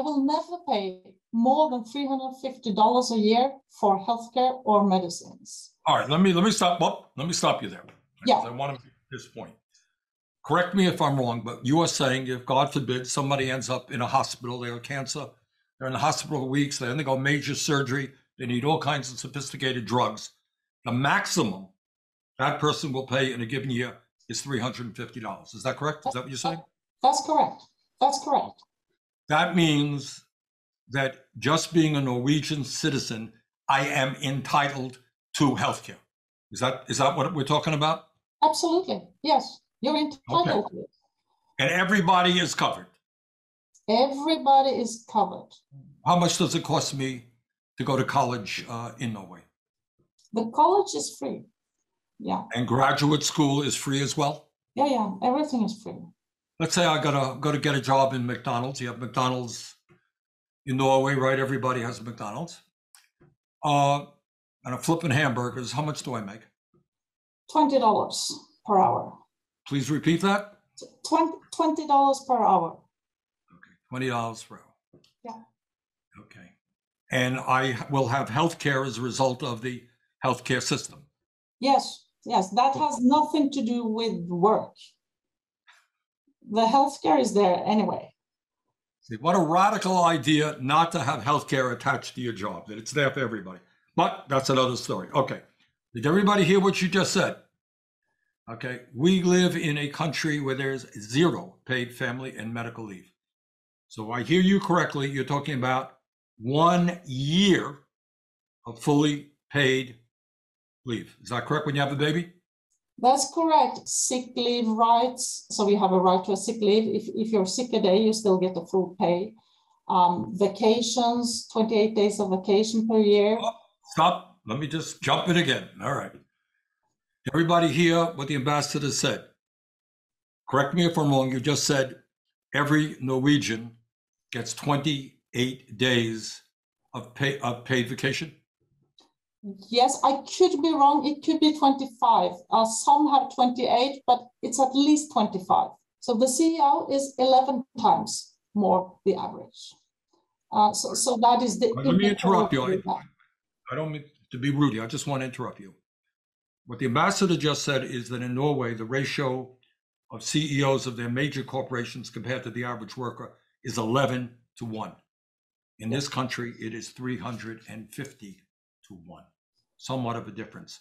will never pay more than $350 a year for healthcare or medicines. All right, let me let me stop. Well, let me stop you there. Yeah. I want to make this point. Correct me if I'm wrong, but you are saying if God forbid somebody ends up in a hospital, they have cancer, they're in the hospital for weeks, they undergo major surgery, they need all kinds of sophisticated drugs. The maximum that person will pay in a given year is three hundred and fifty dollars. Is that correct? Is that what you're saying? That's correct. That's correct. That means that just being a Norwegian citizen, I am entitled to health care. Is that is that what we're talking about? Absolutely. Yes. You're entitled to it. And everybody is covered. Everybody is covered. How much does it cost me to go to college uh, in Norway? The college is free. Yeah. And graduate school is free as well. Yeah, yeah. Everything is free. Let's say I gotta go to get a job in McDonald's. You have McDonald's in Norway, right? Everybody has a McDonald's. Uh, and a flipping hamburgers. How much do I make? $20 per hour. Please repeat that. Twen- $20 per hour. Okay, twenty dollars per hour. Yeah. Okay, and I will have health care as a result of the healthcare system. Yes, yes. That has nothing to do with work. The healthcare is there anyway. See, what a radical idea not to have health care attached to your job, that it's there for everybody. But that's another story. Okay. Did everybody hear what you just said? Okay. We live in a country where there's zero paid family and medical leave. So I hear you correctly. You're talking about one year of fully paid leave. Is that correct when you have a baby? That's correct. Sick leave rights. So we have a right to a sick leave. If, if you're sick a day, you still get the full pay. Um, vacations, 28 days of vacation per year. Stop. Let me just jump in again. All right. Everybody hear what the ambassador said. Correct me if I'm wrong. You just said every Norwegian gets 28 days of pay of paid vacation. Yes, I could be wrong. It could be 25. Uh, some have 28, but it's at least 25. So the CEO is 11 times more the average. Uh, so, so that is the. Let me interrupt you. I, I don't mean to be rude. I just want to interrupt you. What the ambassador just said is that in Norway, the ratio of CEOs of their major corporations compared to the average worker is 11 to 1. In this country, it is 350 to 1. Somewhat of a difference.